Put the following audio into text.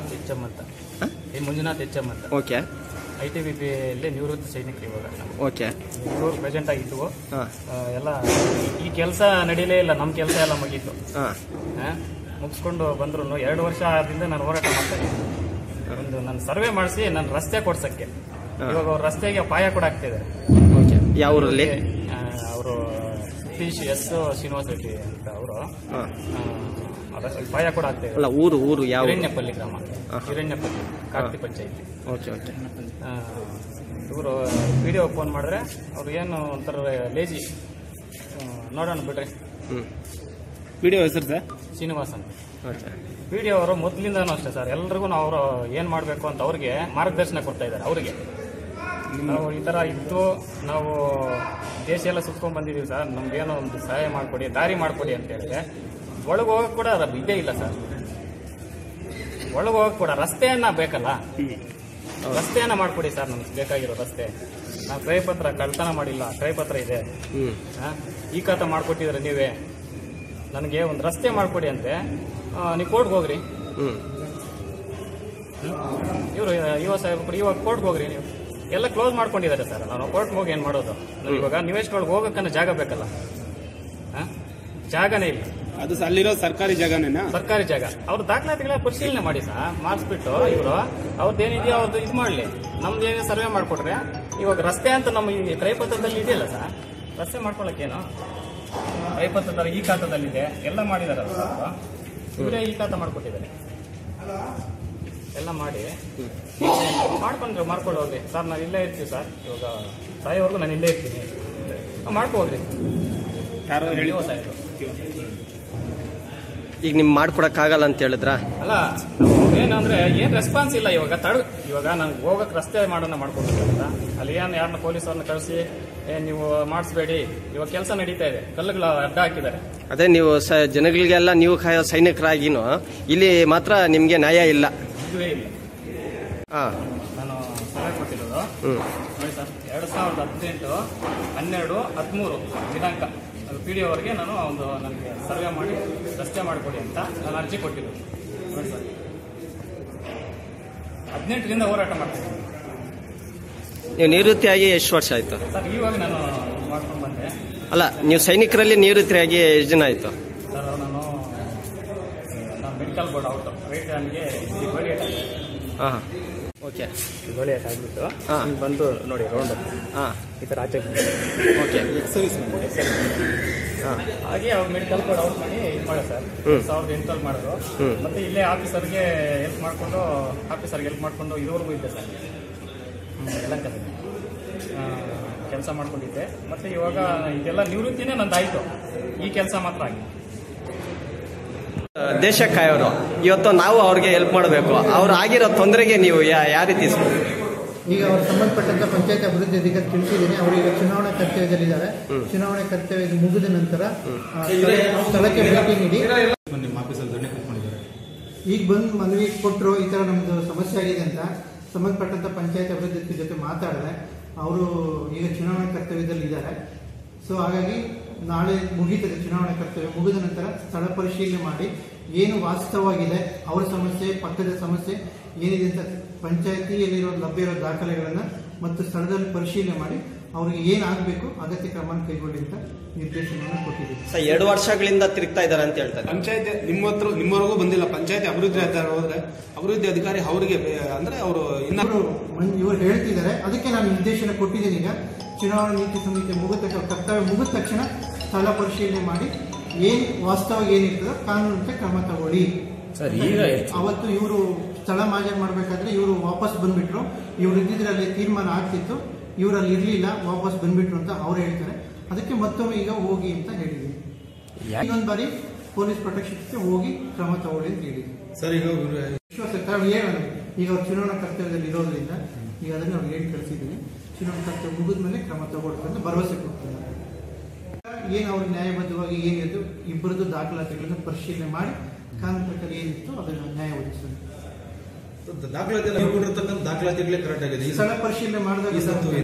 H ಹೆಚ್ಚಮ್ ಅಂತ ಈ ಮಂಜುನಾಥ್ ಎಂ ಅಂತ ಓಕೆ. ಐ ಟಿ ಬಿ ಪಿಯಲ್ಲಿ ನಿವೃತ್ತ ಸೈನಿಕರು ಇವಾಗ. ನಾವು ಓಕೆ. ಇವರು ಪ್ರೆಸೆಂಟ್ ಆಗಿದ್ವು ಎಲ್ಲ ಈ ಕೆಲಸ ನಡೀಲೇ ಇಲ್ಲ ನಮ್ಮ ಕೆಲಸ ಎಲ್ಲ ಮುಗೀತು. ಮುಗಿಸ್ಕೊಂಡು ಬಂದ್ರು ಎರಡು ವರ್ಷ ಆದ್ರಿಂದ ನಾನು ಹೋರಾಟ ಮಾಡ್ತಾ ಇದ್ದೀನಿ. ಒಂದು ನನ್ನ ಸರ್ವೆ ಮಾಡಿಸಿ ನನ್ನ ರಸ್ತೆ ಕೊಡ್ಸಕ್ಕೆ. ಇವಾಗ ಅವ್ರ ರಸ್ತೆಗೆ ಪಾಯ ಕೂಡ ಆಗ್ತಿದ್ದಾರೆ ಓಕೆ. ಯಾವ ಊರಲ್ಲಿ? ಅವರು ಸತೀಶ್ ಎಸ್ ಶ್ರೀನಿವಾಸ ರೆಡ್ಡಿ ಅಂತ ಅವರು. ಹಾಂ ಕೂಡ ಕೂಡ ಇದೆ. ಅಲ್ಲ ಊರು ಊರು ಯಾವ? ಹಿರಣ್ಯಪಲ್ಲಿ ಗ್ರಾಮ. ಹಿರಣ್ಯಪಲ್ಲಿ ಕಾರ್ತಿ ಪಂಚಾಯಿತಿ. Okay okay. ಇವರು ವಿಡಿಯೋ ಫೋನ್ ಮಾಡಿದ್ರೆ ಅವ್ರು ಏನು ಒಂಥರ ಲೇಜಿ ನೋಡೋಣ ಬಿಡ್ರಿ. ಹ್ಞೂ ವಿಡಿಯೋ ಹೆಸರು ಸರ್? ಶ್ರೀನಿವಾಸ್ ಅಂತ. ಓಕೆ. ವಿಡಿಯೋ ಅವರು ಮೊದಲಿಂದನೂ ಅಷ್ಟೇ ಸರ್. ಎಲ್ರಿಗೂ ಅವರು ಏನು ಮಾಡಬೇಕು ಅಂತ ಅವ್ರಿಗೆ ಮಾರ್ಗದರ್ಶನ ಕೊಡ್ತಾ ಇದ್ದಾರೆ ಅವರಿಗೆ. ನಾವು ಈ ಥರ ಇದ್ದು ನಾವು ದೇಶ ಎಲ್ಲ ಸುತ್ಕೊಂಡ್ ಬಂದಿದ್ದೀವಿ ಸರ್. ನಮ್ಗೇನೋ ಒಂದು ಸಹಾಯ ಮಾಡಿಕೊಡಿ ದಾರಿ ಮಾಡಿಕೊಡಿ ಅಂತ ಹೇಳಿದ್ರೆ ಒಳಗೆ ಹೋಗಕ್ಕೆ ಕೂಡ ಇದೇ ಇಲ್ಲ ಸರ್. ಒಳಗೆ ಹೋಗಕ್ಕೆ ಕೂಡ ರಸ್ತೆಯನ್ನ ಬೇಕಲ್ಲ? ರಸ್ತೆಯನ್ನ ಮಾಡಿಕೊಡಿ ಸರ್ ನಮ್ಗೆ ಬೇಕಾಗಿರೋ ರಸ್ತೆ. ನಾವು ಕ್ರಯಪತ್ರ ಕಳ್ತನ ಮಾಡಿಲ್ಲ ಕ್ರಯಪತ್ರ ಇದೆ. ಹ್ಞೂ ಆ, ಈ ಕಥ ಮಾಡಿಕೊಟ್ಟಿದ್ರೆ ನೀವೇ. ನನಗೆ ಒಂದು ರಸ್ತೆ ಮಾಡಿಕೊಡಿ ಅಂತೆ. ನೀವು ಕೋರ್ಟ್ಗೆ ಹೋಗ್ರಿ. ಹ್ಞೂ ಇವರು ಯುವ ಕೂಡ ಇವಾಗ ಕೋರ್ಟ್ಗೆ ಹೋಗ್ರಿ ನೀವು. ಎಲ್ಲ ಕ್ಲೋಸ್ ಮಾಡ್ಕೊಂಡಿದ್ದಾರೆ ಸರ್. ನಾನು ಕೋರ್ಟ್ಗೆ ಹೋಗಿ ಏನು ಮಾಡೋದು? ಇವಾಗ ನಿವೇಶನೊಳಗೆ ಹೋಗಕ್ಕನ್ನ ಜಾಗ ಬೇಕಲ್ಲ. ಆ? ಜಾಗನೇ ಇಲ್ಲ. ಅದು ಅಲ್ಲಿರೋ ಸರ್ಕಾರಿ ಜಾಗನೇನಾ? ಸರ್ಕಾರಿ ಜಾಗ. ಅವ್ರ ದಾಖಲಾತಿಗಳ ಪರಿಶೀಲನೆ ಮಾಡಿ ಸರ್ ಮಾಡಿಸ್ಬಿಟ್ಟು ಇವರು. ಅವ್ರದ್ದು ಏನಿದೆಯೋ ಅವ್ರದ್ದು ಇದು ಮಾಡಲಿ. ನಮ್ದು ಏನೇ ಸರ್ವೆ ಮಾಡಿಕೊಟ್ರೆ ಇವಾಗ ರಸ್ತೆ ಅಂತ ನಮ್ಮ ಈ ಕೈಪತ್ರದಲ್ಲಿ ಇದೆಯಲ್ಲ ಸರ್ ರಸ್ತೆ ಮಾಡ್ಕೊಳಕ್ಕೇನು? ಕೈಪತ್ರದಲ್ಲಿ ಈ ಖಾತದಲ್ಲಿದೆ ಎಲ್ಲ ಮಾಡಿದಾರೆ ಇವರೇ ಈ ಖಾತ ಮಾಡ್ಕೊಟ್ಟಿದ್ದಾರೆ. ಎಲ್ಲ ಮಾಡಿ. ಮಾಡ್ಕೊಂಡ್ರೆ ಮಾಡ್ಕೊಂಡು ಹೋಗ್ರಿ ಸರ್ ನಾನು ಇಲ್ಲೇ ಇರ್ತೀವಿ ಸರ್. ಇವಾಗ ಸಾಯೋವರೆಗೂ ನಾನು ಇಲ್ಲೇ ಇರ್ತೀನಿ. ಮಾಡ್ಕೊ ಹೋಗ್ರಿ. ಯಾರೋ ಹೇಳಿ ಸಾಹೇಬರು ಈಗ ನಿಮ್ ಮಾಡ್ಕೊಡಕ್ಕಾಗಲ್ಲ ಅಂತ ಹೇಳಿದ್ರ? ಅಲ್ಲ ಏನಂದ್ರೆ ಏನ್ ರೆಸ್ಪಾನ್ಸ್ ಇಲ್ಲ ಇವಾಗ. ತಡ ಇವಾಗ ನಂಗೆ ಹೋಗಕ್ ರಸ್ತೆ ಮಾಡೋಣ ಮಾಡ್ಕೊಡ್ಬೇಕಂತ ಅಲ್ಲಿ ಏನ್ ಯಾರನ್ನ ಪೊಲೀಸರನ್ನ ಕಳಿಸಿ ಏ ನೀವು ಮಾಡಿಸ್ಬೇಡಿ. ಇವಾಗ ಕೆಲಸ ನಡೀತಾ ಇದೆ. ಕಲ್ಲುಗಳ ಅಡ್ಡ ಹಾಕಿದ್ದಾರೆ. ಅದೇ ನೀವು ಜನಗಳಿಗೆಲ್ಲ ನೀವು ಕಾಯೋ ಸೈನಿಕರಾಗಿನೂ ಇಲ್ಲಿ ಮಾತ್ರ ನಿಮ್ಗೆ ನ್ಯಾಯ ಇಲ್ಲ. ಇದುವೇ ಇಲ್ಲ. ಹಾ ನಾನು ಸಲಹೆ ಕೊಟ್ಟಿರೋದು. ನೋಡಿ ಸರ್ ಎರಡು ಸಾವಿರದ ಹದಿನೆಂಟು ಹನ್ನೆರಡು ಹದಿಮೂರು ದಿನಾಂಕ. ಪಿ ಡಿ ಅವರಿಗೆ ನಾನು ಒಂದು ನನಗೆ ಸರ್ವೆ ಮಾಡಿ ರಸ್ತೆ ಮಾಡಿಕೊಡಿ ಅಂತ ನಾನು ಅರ್ಜಿ ಕೊಟ್ಟಿದ್ದು ಹದಿನೆಂಟರಿಂದ ಹೋರಾಟ ಮಾಡ್ತೀನಿ. ನೀವು ನಿವೃತ್ತಿಯಾಗಿ ಎಷ್ಟು ವರ್ಷ ಆಯ್ತು? ಸರ್ ಇವಾಗ ನಾನು ಮಾಡ್ಕೊಂಡು ಬಂದೆ. ಅಲ್ಲ ನೀವು ಸೈನಿಕರಲ್ಲಿ ನಿವೃತ್ತಿಯಾಗಿ ಎಷ್ಟು ಜನ ಆಯ್ತು? ಸರ್ ನಾನು ನಾನು ಮೆಡಿಕಲ್ ಬೋರ್ಡ್ ಔಟ್. ರೈಟ್ ನನಗೆ ಹಾ ಓಕೆ ಗೋಳಿ ಆಗಿಬಿಟ್ಟು ಹಾ. ಇಲ್ಲಿ ಬಂದು ನೋಡಿ ರೌಂಡ್ ಹಾಂ. ಈ ಥರ ಆಚೆ ಓಕೆ ಹಾ. ಹಾಗೆ ಅವ್ರು ಮೆಡಿಕಲ್ ಕೂಡ ಔಟ್ ಮಾಡಿ ಇದು ಮಾಡೋ ಸರ್. ಸಾವಿರದ ಎಂಟಲ್ಲಿ ಮಾಡಿದ್ರು. ಮತ್ತೆ ಇಲ್ಲೇ ಆಫೀಸರ್ಗೆ ಹೆಲ್ಪ್ ಮಾಡಿಕೊಂಡು ಆಫೀಸರ್ಗೆ ಹೆಲ್ಪ್ ಮಾಡಿಕೊಂಡು ಇದುವರೆಗೂ ಇದ್ದೆ ಸರ್ ಯಲಂಕದಲ್ಲಿ ಕೆಲಸ ಮಾಡ್ಕೊಂಡಿದ್ದೆ. ಮತ್ತೆ ಇವಾಗ ಇದೆಲ್ಲ ನಿವೃತ್ತಿನೇ ನಂದಾಯ್ತು. ಈ ಕೆಲಸ ಮಾತ್ರ ಆಗಿದೆ. ದೇಶ ಕಾಯೋರು ಇವತ್ತು ನಾವು ಅವ್ರಿಗೆ ಹೆಲ್ಪ್ ಮಾಡಬೇಕು. ಅವ್ರು ಆಗಿರೋ ತೊಂದರೆಗೆ ನೀವು ಯಾ- ಯಾವ ರೀತಿ ಈಗ ಅವರು ಸಂಬಂಧಪಟ್ಟಂತ ಪಂಚಾಯತ್ ಅಭಿವೃದ್ಧಿ ಅಧಿಕಾರಿ ತಿಳಿಸಿದ್ದೀನಿ. ಅವರು ಈಗ ಚುನಾವಣಾ ಕರ್ತವ್ಯದಲ್ಲಿದ್ದಾರೆ. ಚುನಾವಣೆ ಕರ್ತವ್ಯ ಮುಗಿದ ನಂತರ ಸ್ಥಳಕ್ಕೆ ಭೇಟಿ ನೀಡಿ. ಈಗ ಬಂದು ಮನವಿ ಕೊಟ್ಟರು ಈ ತರ ನಮ್ದು ಸಮಸ್ಯೆ ಆಗಿದೆ ಅಂತ ಸಂಬಂಧಪಟ್ಟಂತ ಪಂಚಾಯತ್ ಅಭಿವೃದ್ಧಿ ಜೊತೆ ಮಾತಾಡಿದೆ ಅವರು ಈಗ ಚುನಾವಣಾ ಕರ್ತವ್ಯದಲ್ಲಿ ಇದ್ದಾರೆ ಸೊ ಹಾಗಾಗಿ ನಾಳೆ ಮುಗೀತದೆ ಚುನಾವಣೆ ಕರ್ತವ್ಯ ಮುಗಿದ ನಂತರ ಸ್ಥಳ ಪರಿಶೀಲನೆ ಮಾಡಿ ಏನು ವಾಸ್ತವವಾಗಿದೆ ಅವರ ಸಮಸ್ಯೆ ಪಕ್ಕದ ಸಮಸ್ಯೆ ಏನಿದೆ ಅಂತ ಪಂಚಾಯತಿಯಲ್ಲಿರೋ ಲಭ್ಯ ಇರೋ ದಾಖಲೆಗಳನ್ನು ಮತ್ತು ಸ್ಥಳದಲ್ಲಿ ಪರಿಶೀಲನೆ ಮಾಡಿ ಅವ್ರಿಗೆ ಏನಾಗಬೇಕು ಅಗತ್ಯ ಕ್ರಮ ಕೈಗೊಳ್ಳಿ ಅಂತ ನಿರ್ದೇಶನವನ್ನು ಕೊಟ್ಟಿದ್ದೀವಿ. ಸರ್ ಎರಡು ವರ್ಷಗಳಿಂದ ತಿರುಗ್ತಾ ಇದ್ದಾರೆ ಅಂತ ಹೇಳ್ತಾರೆ ಪಂಚಾಯತ್ ನಿಮ್ಮ ಹತ್ರ ನಿಮ್ಮವರೆಗೂ ಬಂದಿಲ್ಲ. ಪಂಚಾಯತ್ ಅಭಿವೃದ್ಧಿ ಅಧಿಕಾರಿ ಹೋದ್ರೆ ಅಭಿವೃದ್ಧಿ ಅಧಿಕಾರಿ ಅವರಿಗೆ ಅಂದ್ರೆ ಅವರು ಇನ್ನ ಇವರು ಮನ್- ಇವರು ಹೇಳ್ತಿದ್ದಾರೆ. ಅದಕ್ಕೆ ನಾನು ನಿರ್ದೇಶನ ಕೊಟ್ಟಿದ್ದೀನಿ ಈಗ. ಚುನಾವಣಾ ನೀತಿ ಸಂಹಿತೆ ಮುಗಿದ ತಕ್ಷಣ ಕರ್ತವ್ಯ ಮುಗಿದ ತಕ್ಷಣ ಸ್ಥಳ ಪರಿಶೀಲನೆ ಮಾಡಿ ಏನ್ ವಾಸ್ತವ ಏನಿರ್ತದೋ ಕಾನೂನಂತೆ ಕ್ರಮ ತಗೊಳ್ಳಿ. ಸರ್ ಈಗ ಅವತ್ತು ಇವರು ಸ್ಥಳ ಮಾಜರ್ ಮಾಡ್ಬೇಕಾದ್ರೆ ಇವರು ವಾಪಸ್ ಬಂದ್ಬಿಟ್ರು. ಇವ್ರು ಇದ್ದಿದ್ರೆ ಅಲ್ಲಿ ತೀರ್ಮಾನ ಆಗ್ತಿತ್ತು. ಇವ್ರು ಅಲ್ಲಿ ಇರ್ಲಿಲ್ಲ ವಾಪಸ್ ಬಂದ್ಬಿಟ್ರು ಅಂತ ಅವ್ರು ಹೇಳ್ತಾರೆ. ಅದಕ್ಕೆ ಮತ್ತೊಮ್ಮೆ ಈಗ ಹೋಗಿ ಅಂತ ಹೇಳಿದ್ವಿ. ಇನ್ನೊಂದು ಬಾರಿ ಪೊಲೀಸ್ ಪ್ರೊಟೆಕ್ಷನ್ಗೆ ಹೋಗಿ ಕ್ರಮ ತಗೊಳ್ಳಿ ಅಂತ ಹೇಳಿದ್ವಿ. ಸರ್ ಈಗ ವಿಶ್ವಾಸ ಹೇಳೋಣ ಈಗ ಅವ್ರು ಚುನಾವಣಾ ಕರ್ತವ್ಯದಲ್ಲಿ ಇರೋದ್ರಿಂದ ಈಗ ಅದನ್ನು ಅವ್ರು ಹೇಳಿ ಕಳಿಸಿದ್ದೀನಿ. ಚುನಾವಣಾ ಕರ್ತವ್ಯ ಮುಗಿದ್ಮೇಲೆ ಕ್ರಮ ತಗೊಳ್ಬೇಕು ಅಂತ ಭರವಸೆ ಕೊಡ್ತಾರೆ ಏನು ಅವ್ರ ನ್ಯಾಯಬದ್ಧವಾಗಿ ಏನಿತ್ತು ಇಬ್ಬರದ್ದು ದಾಖಲಾತಿಗಳನ್ನು ಪರಿಶೀಲನೆ ಮಾಡಿ ಕಾನೂನು ಪ್ರಕಾರ ಏನಿತ್ತು ಅದನ್ನು ನ್ಯಾಯ ಒದಗಿಸ್ತಾರೆ ದಾಖಲಾತಿ ಕೊಟ್ಟಿರ್ತಕ್ಕಂಥ ದಾಖಲಾತಿಗಳೇ ಕರೆಕ್ಟ್ ಆಗಿದೆ. ಈ ಸ್ಥಳ ಪರಿಶೀಲನೆ ಮಾಡಿದಾಗ